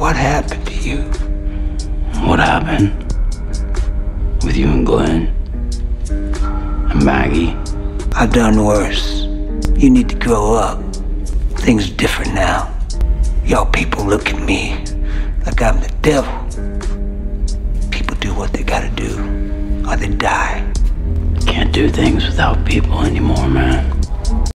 What happened to you? What happened? With you and Glenn? And Maggie? I've done worse. You need to grow up. Things are different now. Y'all people look at me like I'm the devil. People do what they gotta do, or they die. Can't do things without people anymore, man.